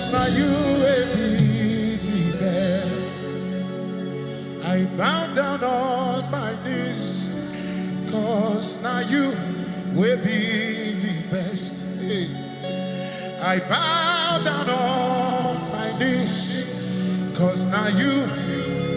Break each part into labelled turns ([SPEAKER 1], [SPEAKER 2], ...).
[SPEAKER 1] Cause now you be the best. I bow down on my knees. Cause now you will be the best. Hey. I bow down on my knees. Cause now you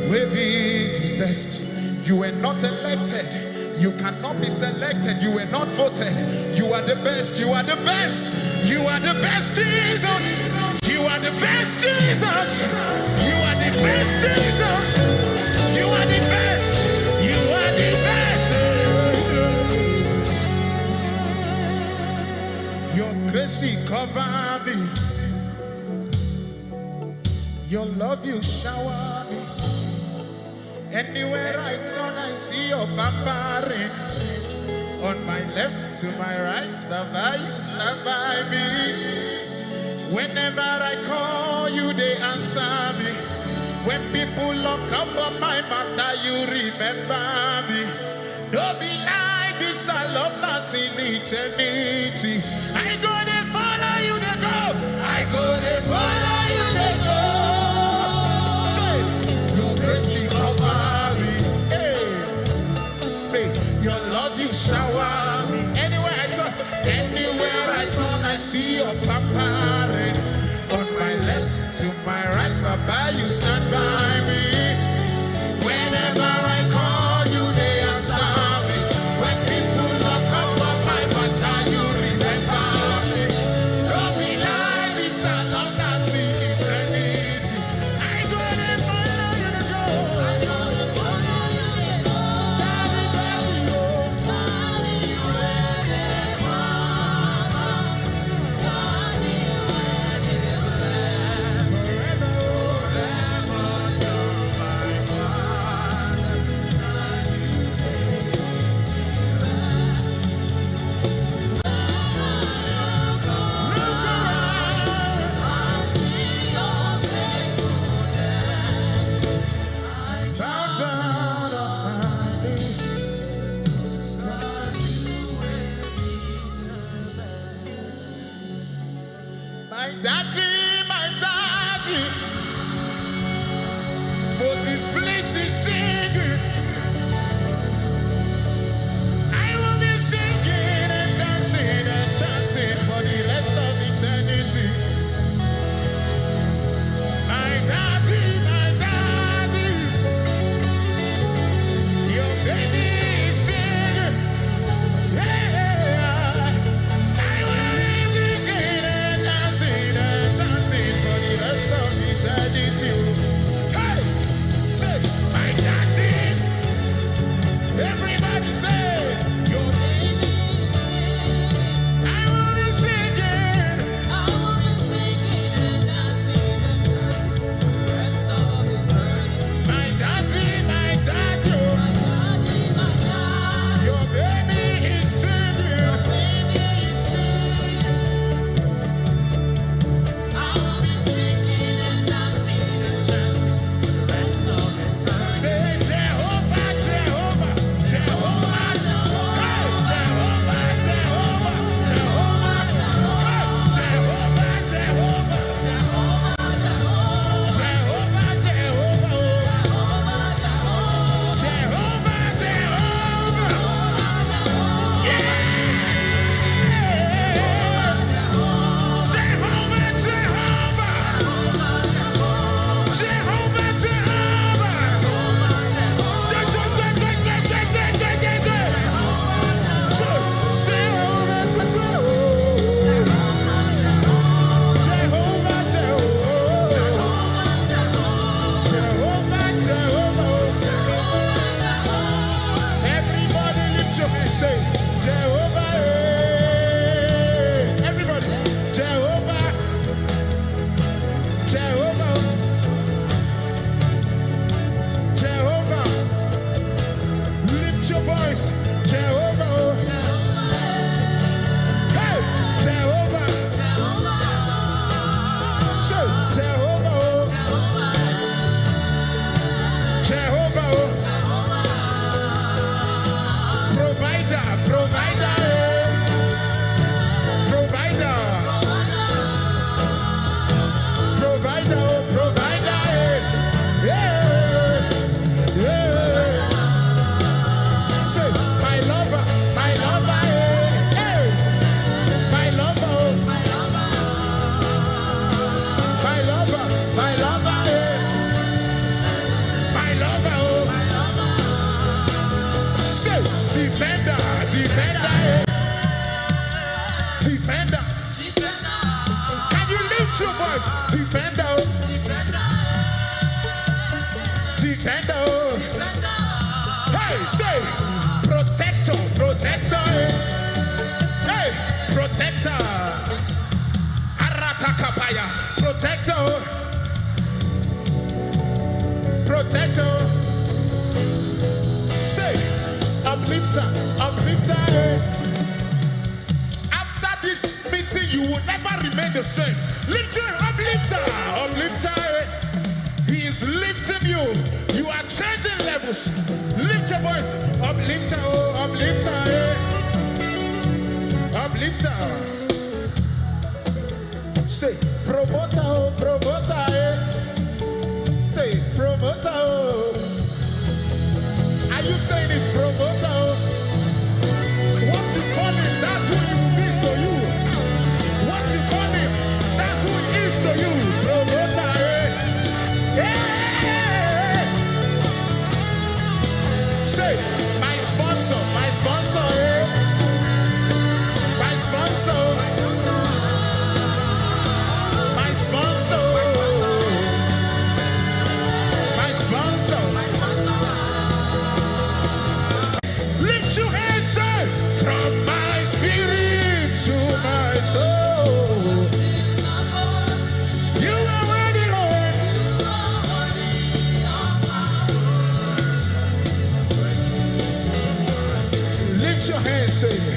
[SPEAKER 1] will be the best. You were not elected. You cannot be selected. You were not voted. You are the best. You are the best. You are the best, Jesus. You are the best, Jesus. You are the best, Jesus. You are the best. You are the best. Your grace cover me. Your love you shower. Anywhere I turn, I see your pampering. On my left to my right, Baba, you stand by me. Whenever I call you, they answer me. When people look up on my matter, you remember me. Don't be like this, I love not in eternity. I go see your pampering. On my left to my right, Baba, you stand by provider. voice. Defender. Defender. Hey, say, protector, protector. Hey, protector. Aratakapaya, protector. Protector. Say, uplifter. this meeting, you will never remain the same. Lift your uplifter, uplifter. Oh, he is lifting you. You are changing levels. Lift your voice, uplifter, oh, uplifter, uplifter. Say, promoter, oh, promoter, say, promoter. Oh. Are you saying it, promoter? sorry. sing.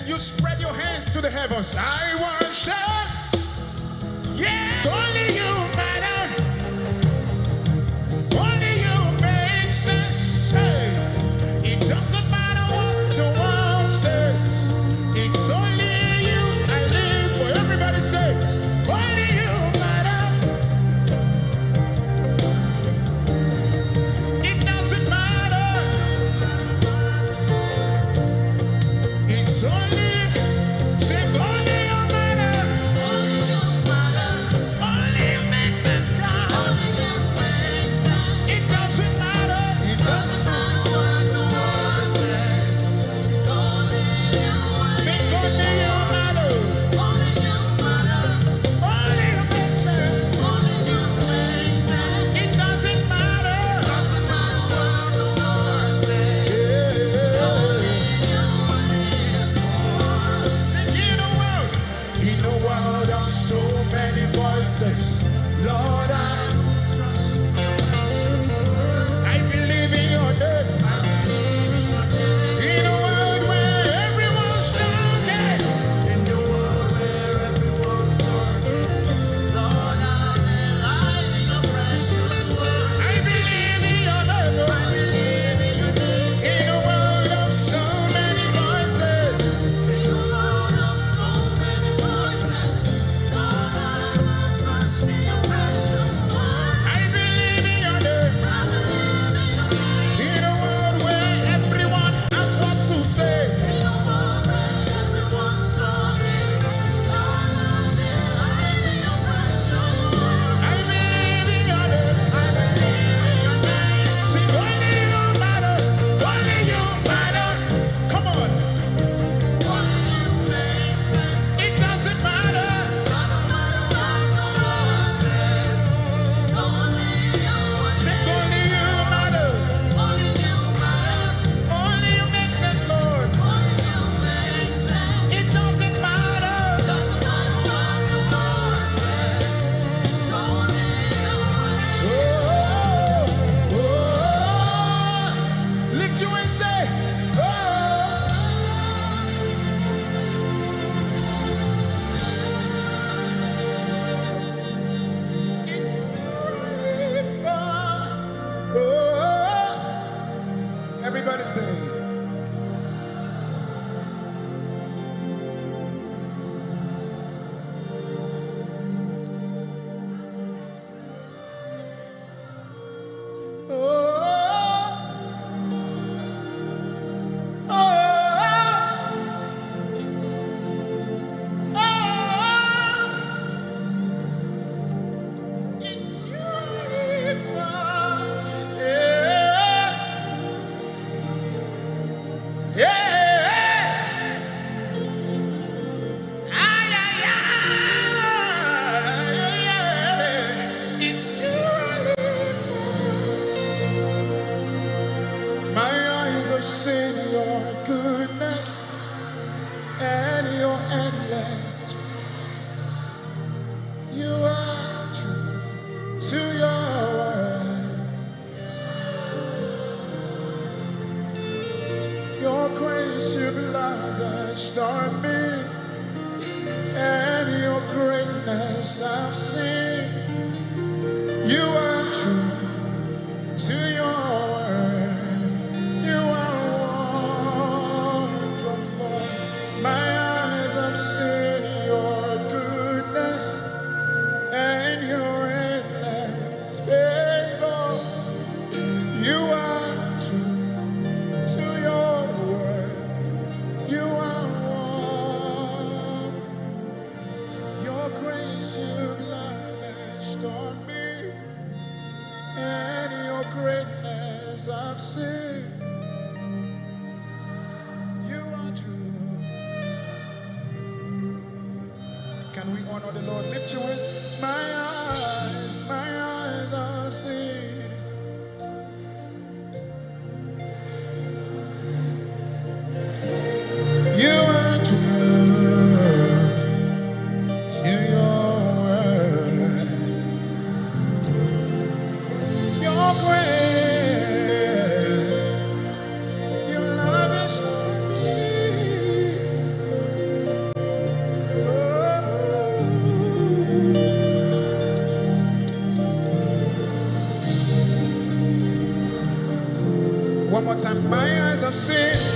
[SPEAKER 1] and you spread your hands to the heavens. I worship. Yeah. what my eyes have seen.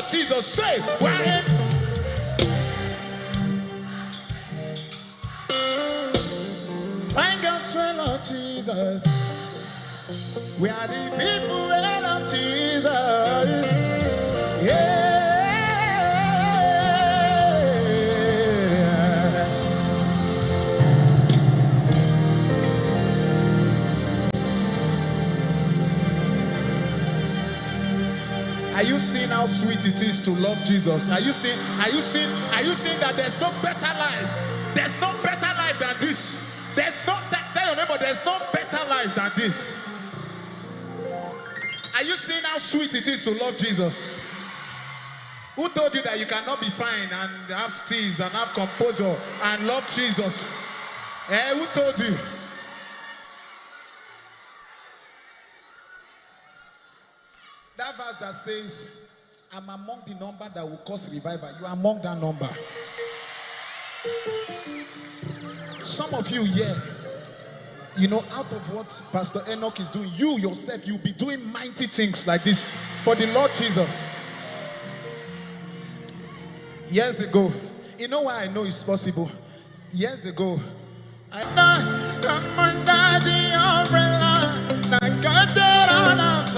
[SPEAKER 1] for Jesus' sake. Why? Thank us, Lord Jesus. We are the people eh, of Jesus. Yeah. You seeing how sweet it is to love Jesus? Are you seeing? Are you seeing? Are you seeing that there's no better life? There's no better life than this. There's no. Tell your neighbor, there's no better life than this. Are you seeing how sweet it is to love Jesus? Who told you that you cannot be fine and have steez and have composure and love Jesus? Eh, who told you? That verse that says, I'm among the number that will cause revival. You are among that number. Some of you here, you know, out of what Pastor Enoch is doing, you yourself, you'll be doing mighty things like this for the Lord Jesus. Years ago, you know why I know it's possible? Years ago, I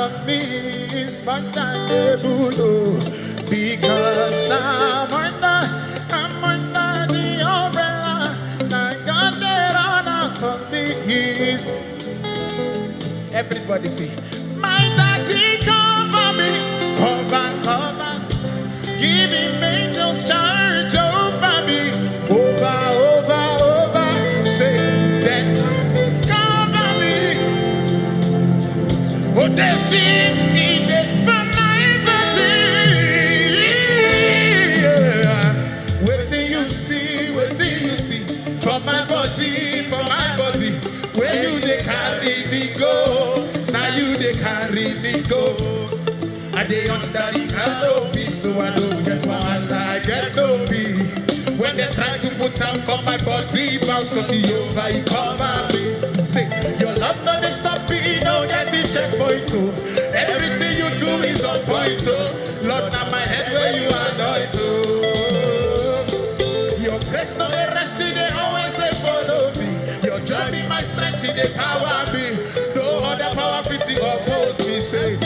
[SPEAKER 1] for me is undeniable because I'm under, I'm under the umbrella, now God honor for me is. Everybody say, my daddy cover me, cover, cover. Give him angels charge I dey under the canopy, so I don't get my I get no be. To put up for my body, bounce cause you over, you cover me. Say, your love not dey stop me, no get it checkpoint too. Everything you do is on point too. Lord, now my head where you anoint too. Your grace not dey rest, they always they follow me. Your joy be my strength, they power me. No other power fit to oppose me. Say,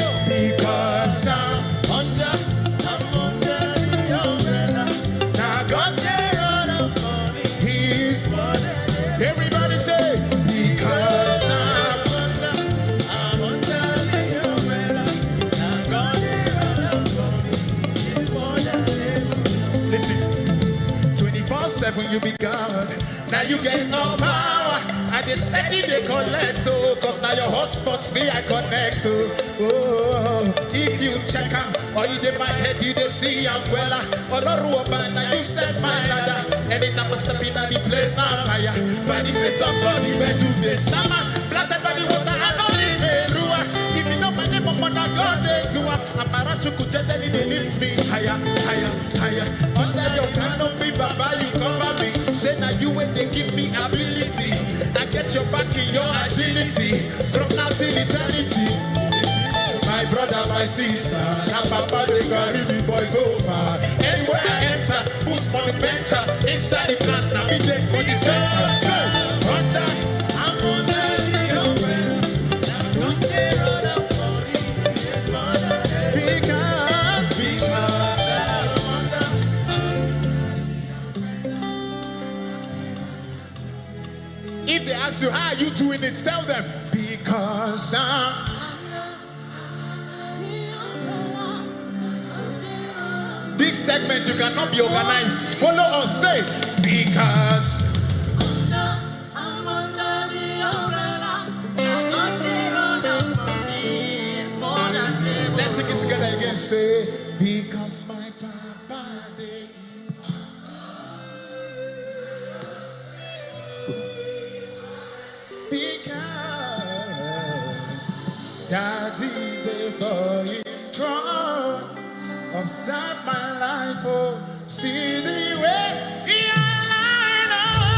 [SPEAKER 1] Now you get all power. I just steady they collect oh, cause now your hotspots me I connect to. Oh, if you check out or you did my head, you they see I'm well. Oloruoba, now you set my ladder. Anytime I step in the place now fire. By the grace of God, went to the summer. You know my name, I'm gonna go there to a Amarachuku Jajali, they lift me higher, higher, higher. Under your canopy, Baba, you cover me. Say now you when they give me ability. I get your back in your agility. From now till eternity. My brother, my sister, now Papa, they carry me boy go far. Anywhere I enter, boost for the mentor. Inside the class, now be there for the center. So, under, ask you, how are you doing it? Tell them, because I'm. This segment, you cannot be organized. Follow us, say, because. Let's sing it together again. Say, because my see the way he aligned, oh.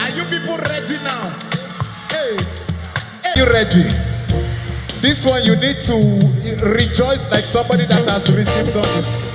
[SPEAKER 1] Are you people ready now? Hey, hey, you ready? This one you need to rejoice like somebody that has received something.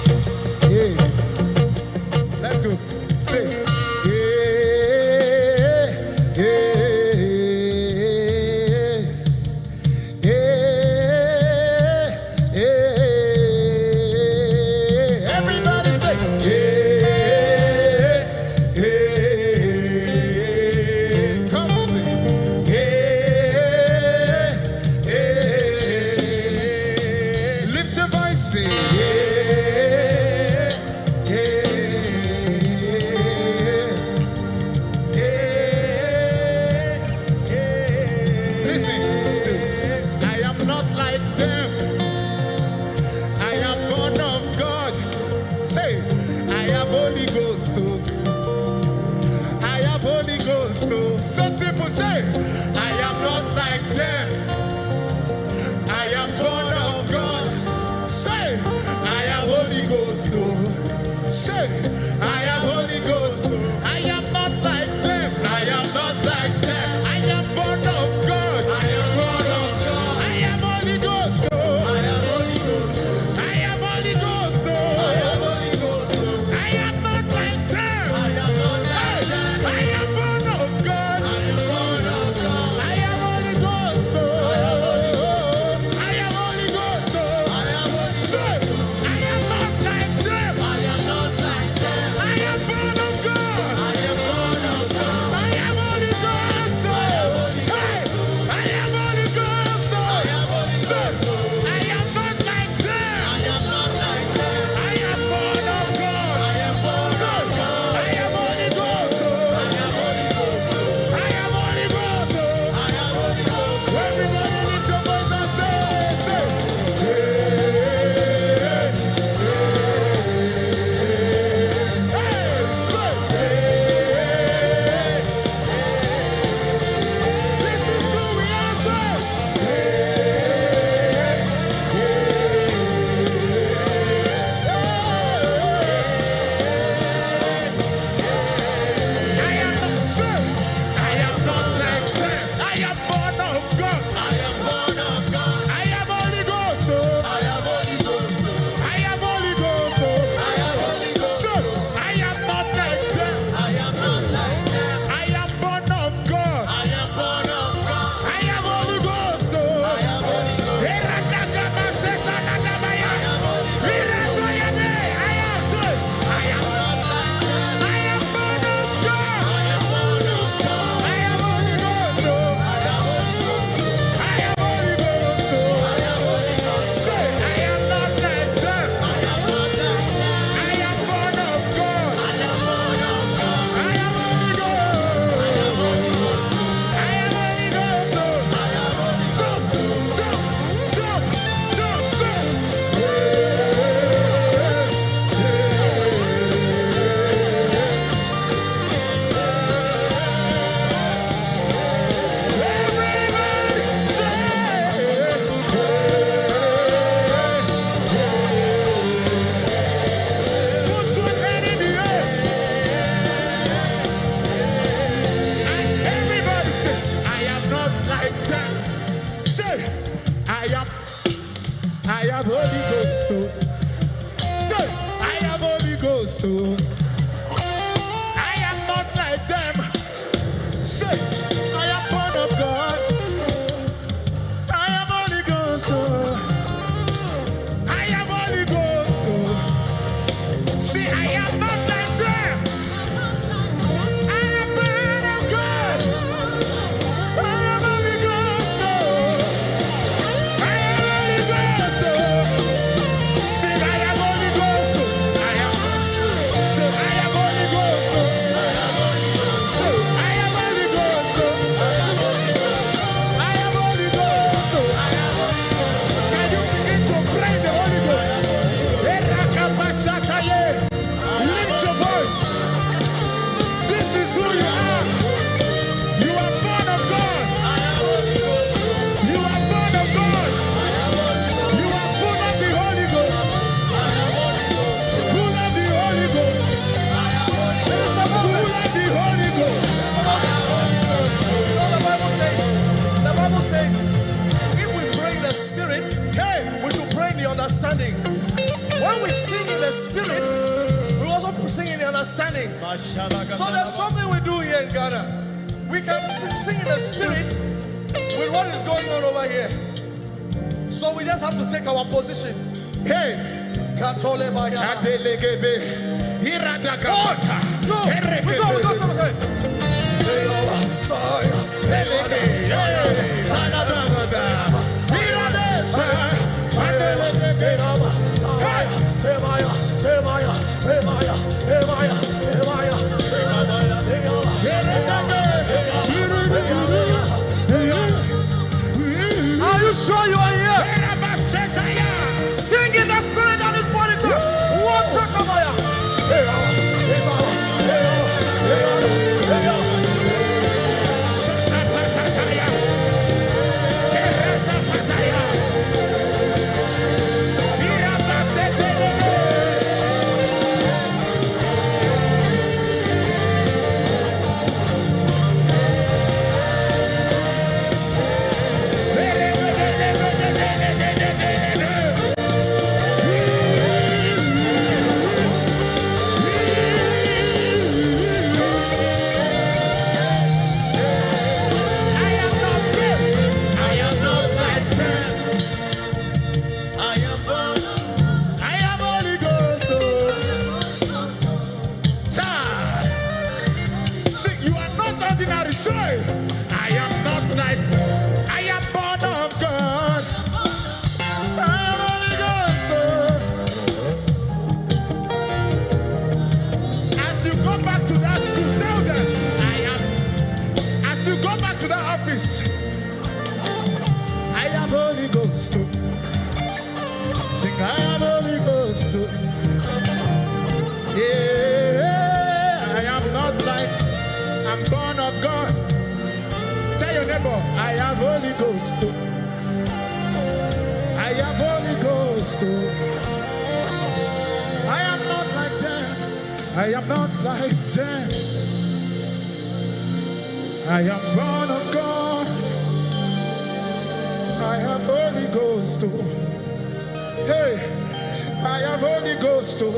[SPEAKER 1] Too.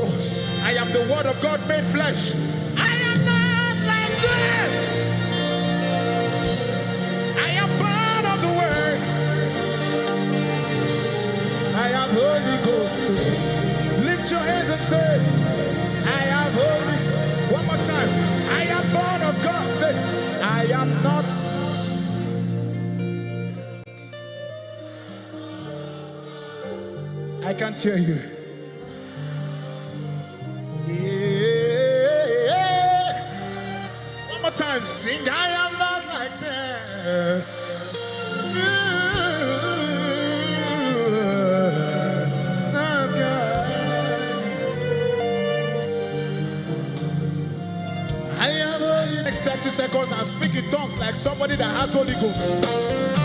[SPEAKER 1] I am the Word of God made flesh. I am not like them. I am born of the Word. I have Holy Ghost. Lift your hands and say, I am holy. One more time. I am born of God. Say, I am not. I can't hear you. Time. Sing, I am not like that. next 30 seconds and speak in tongues like somebody that has Holy Ghost.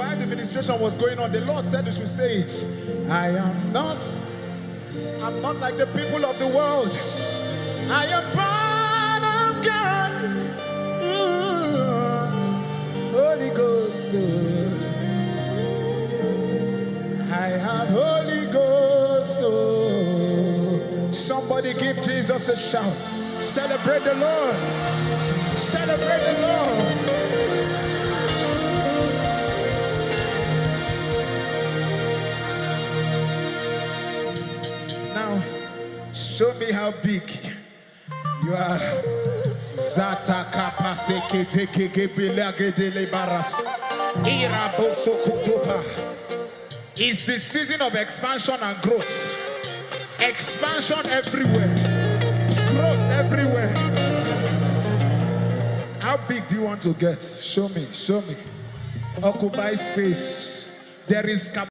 [SPEAKER 1] While the ministration was going on, the Lord said we should say it. I am not, I'm not like the people of the world. I am born of God. Ooh, Holy Ghost. Eh. I have Holy Ghost. Oh. Somebody give Jesus a shout. Celebrate the Lord. Celebrate the Lord. Show me how big you are. Zata kapaseke teke gebelage dele baras. It's the season of expansion and growth. Expansion everywhere, growth everywhere. How big do you want to get? Show me, show me. Occupy space. There is